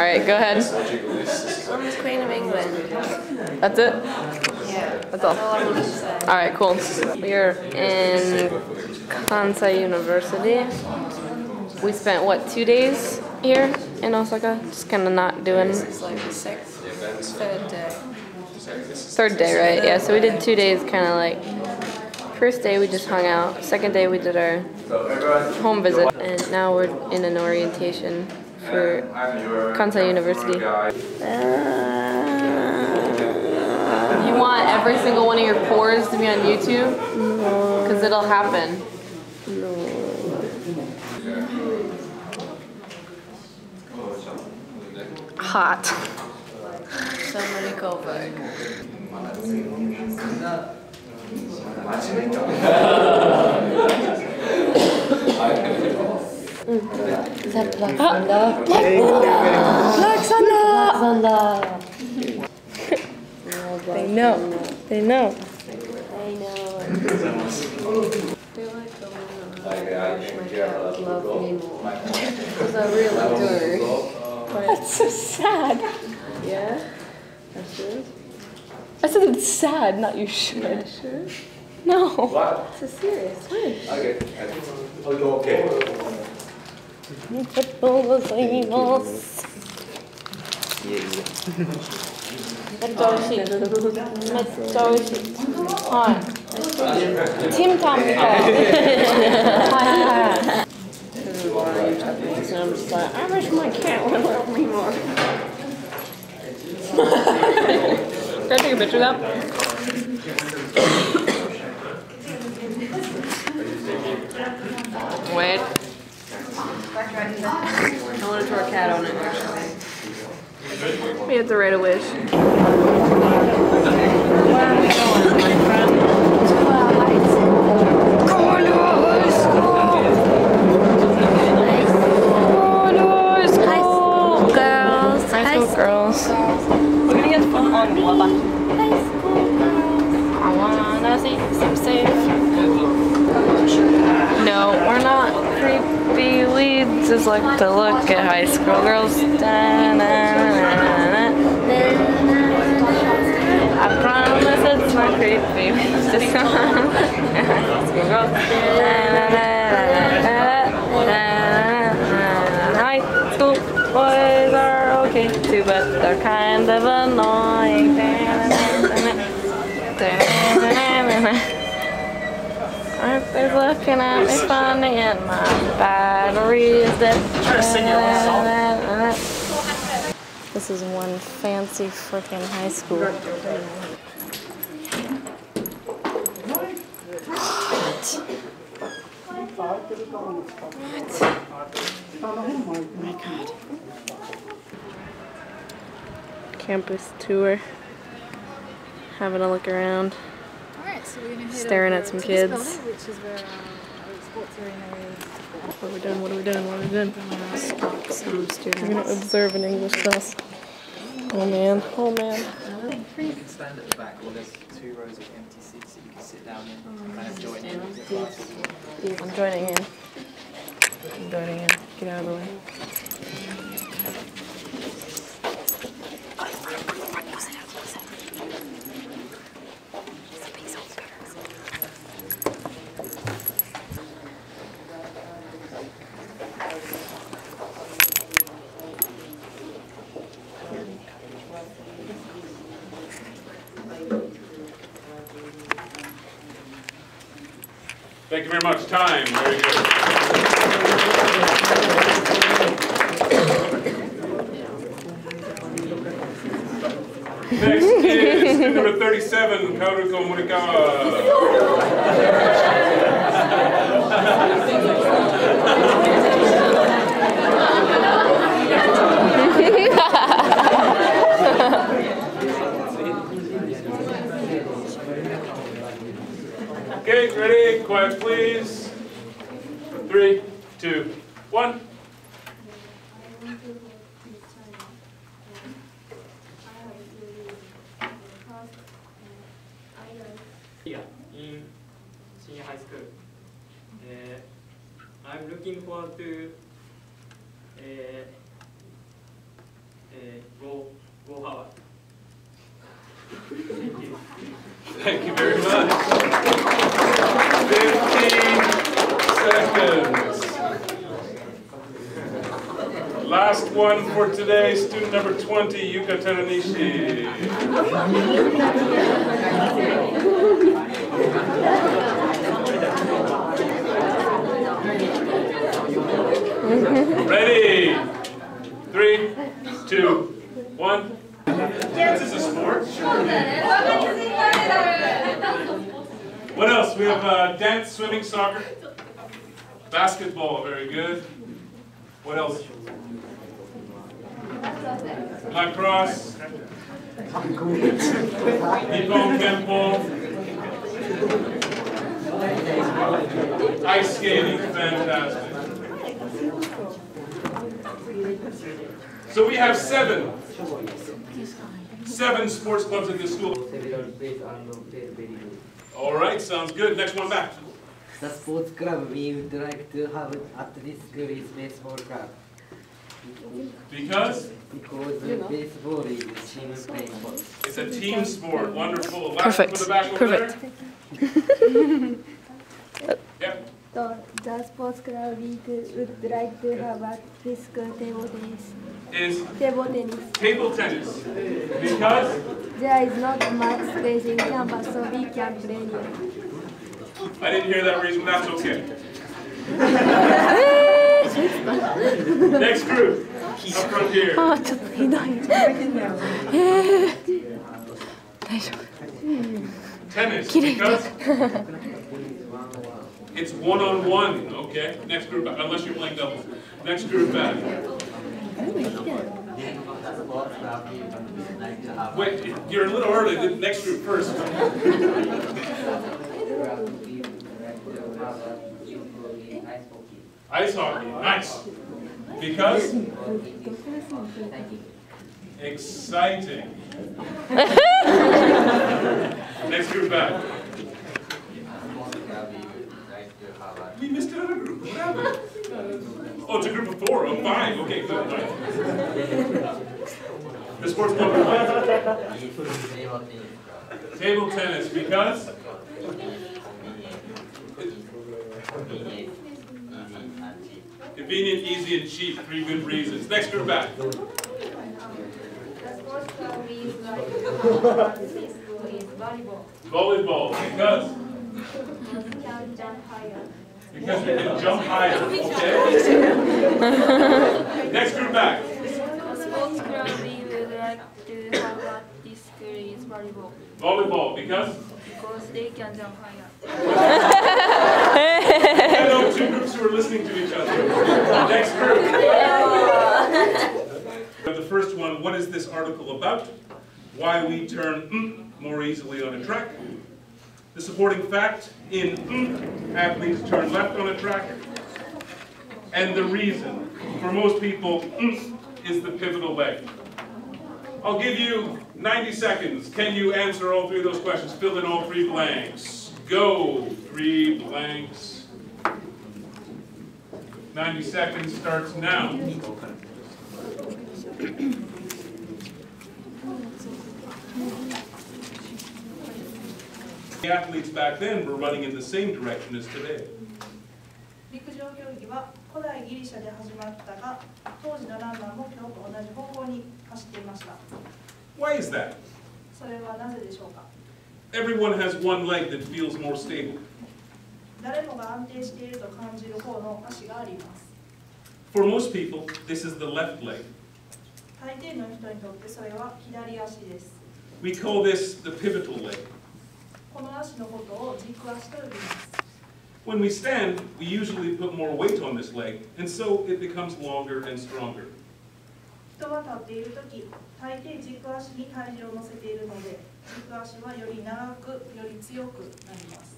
All right, go ahead. I'm the Queen of England. That's it? Yeah. That's all. All I want to say. All right, cool. We are in Kansai University. We spent what two days here in Osaka, just kind of not doing. Like the sixth, third day. Third day, right? Yeah. So we did two days, kind of like. First day we just hung out. Second day we did our home visit, and now we're in an orientation for Kansai University. Uh, you want every single one of your pores to be on YouTube? Because it'll happen. Hot. So many Is that Black Thunder? Black Thunder! Black Thunder! They know. They know. I know. Love me more. Because I really do. That's so sad. Yeah? I should. I said it's sad, not you should. Sure. No. It's a serious wish. Tim Tam I'm just like, I wish my cat would love me more. Can I take a picture of that? Wait. I want to draw a cat on it, actually. We have to write a wish. Where are we going, my friend? High school girls. High school girls. We're gonna get fun on Blubba. I wanna see some safe. No, we're not creepy weeds. Just like to look at high school girls. Da-na-na-na-na. I Aren't looking at me funny and my battery is dead? This is one fancy freaking high school. What? What? Oh my god. Campus tour. Having a look around. Alright, so we're gonna head Staring at some kids. building, which is where our sports arena is. What are we doing? What are we doing? What are we doing? Stop some We're gonna observe an English class. Oh man. Oh man. You can stand at the back, or there's two rows of empty seats that you can sit down in, kind of join in with the classes. I'm joining in. I'm joining in. Get out of the way. Thank you very much. Time, very good. Next is number 37, Kaoruko Morikawa. Okay, ready? Quiet, please. Three, two, one. いや in senior high school. Uh, I'm looking forward to uh, Wohawa. Thank you very much. 15 seconds. Last one for today, student number 20, Yuka Teranishi. Three, two, one. Dance is a sport. What else? We have uh, dance, swimming, soccer, basketball. Very good. What else? Lacrosse, Nippon Kempo, ice skating. Fantastic. So we have seven, seven sports clubs in this school. several plays and played very good. All right, sounds good. Next one back. The sports club we would like to have at this school is baseball club Because because baseball is a team sport. it's a team sport. Wonderful. Perfect. one for the back over Perfect. there. Yep. So, the sports club we would like to have at this school table tennis. Is Table tennis. table tennis. Because There is not much space in campus, so we can play here. I didn't hear that reason. That's okay. Next group. Up front here. あーちょっとひどい。えー、大丈夫。 Tennis. Because it's one on one. Okay. Next group back. Unless you're playing doubles. Next group back. Wait, you're a little early. The next group first. Ice hockey. Nice. Because exciting. Next group back. We missed another group. What happened? Oh, it's a group of four. Oh, five. Okay, good. Right. The sports for what? Table tennis. Because convenient, easy, and cheap. Three good reasons. Next group back. Sports club we would like to have at this school is volleyball. Volleyball. Because Can jump higher. because we can jump higher. Okay. Next group back. The sports club we would like to have at this school is volleyball. Volleyball. Because Because they can jump higher. I know two groups who are listening to each other. Next group. The first one, what is this article about? Why we turn mm more easily on a track. The supporting fact, in mm, athletes turn left on a track. And the reason, for most people, mm, is the pivotal leg. I'll give you 90 seconds. Can you answer all three of those questions? Fill in all three blanks. Go, three blanks. 90 seconds starts now. The athletes back then were running in the same direction as today. 陸上競技は古代ギリシャで始まったが当時のランナーも今日と同じ方向に走っていました Why is that? それはなぜでしょうか？Everyone has one leg that feels more stable. 誰もが安定していると感じる方の足があります For most people, this is the left leg. 大抵の人にとってそれは左足です We call this the pivotal leg. この足のことを軸足と呼びます When we stand, we usually put more weight on this leg, and so it becomes longer and stronger. 人が立っている時大抵軸足に体重を乗せているので軸足はより長くより強くなります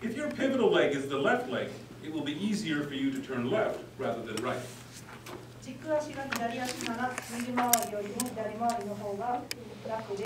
If your pivotal leg is the left leg, it will be easier for you to turn left rather than right. 軸足が左足なら右回りよりも左回りの方が楽で